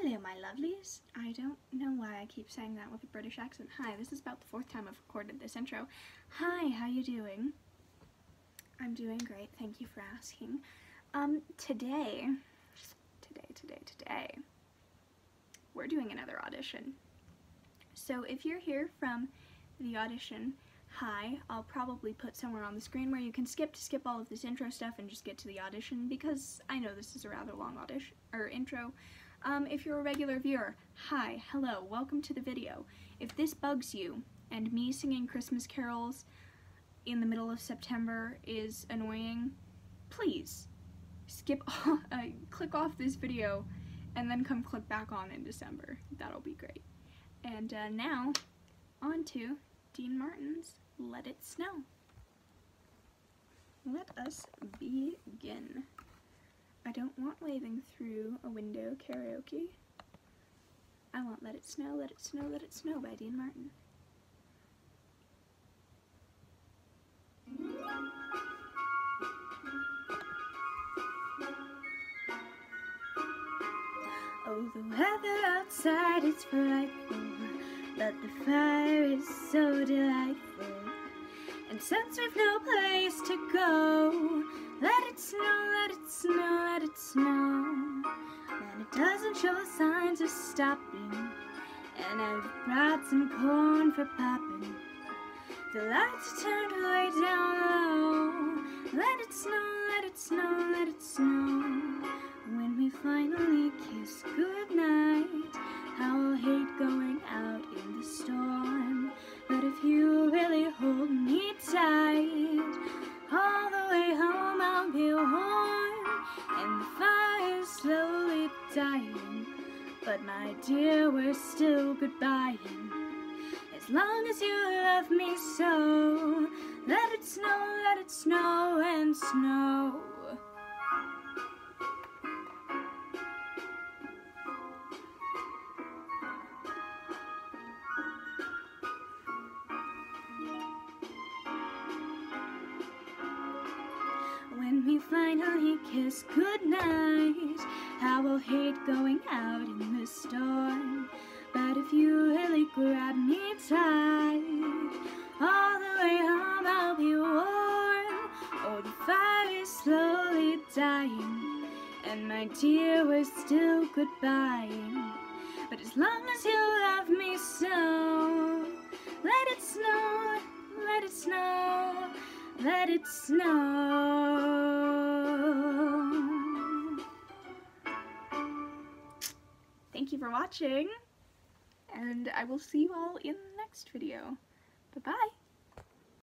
Hello, my lovelies. I don't know why I keep saying that with a British accent. Hi, this is about the fourth time I've recorded this intro. Hi, how you doing? I'm doing great, thank you for asking. Um, today, today, today, today, we're doing another audition. So if you're here from the audition, hi, I'll probably put somewhere on the screen where you can skip to skip all of this intro stuff and just get to the audition because I know this is a rather long audition, or intro. Um, if you're a regular viewer, hi, hello, welcome to the video. If this bugs you, and me singing Christmas carols in the middle of September is annoying, please skip, off, uh, click off this video and then come click back on in December. That'll be great. And uh, now, on to Dean Martin's Let It Snow. Let us begin. I don't want waving through a window karaoke. I want Let It Snow, Let It Snow, Let It Snow by Dean Martin. Oh, the weather outside is frightful, but the fire is so delightful. And since we've no place to go, let it snow, let it snow, let it snow. And it doesn't show signs of stopping. And I've brought some corn for popping. The lights are turned way down low. Let it snow, let it snow, let it snow. Dying. But my dear, we're still goodbying. As long as you love me so, let it snow, let it snow and snow. Finally kiss goodnight, I will hate going out in the storm. But if you really grab me tight, all the way home I'll be warm. Oh, the fire is slowly dying, and my dear, we're still goodbying. But as long as you love me so, let it snow, let it snow, let it snow. Thank you for watching, and I will see you all in the next video. Bye-bye.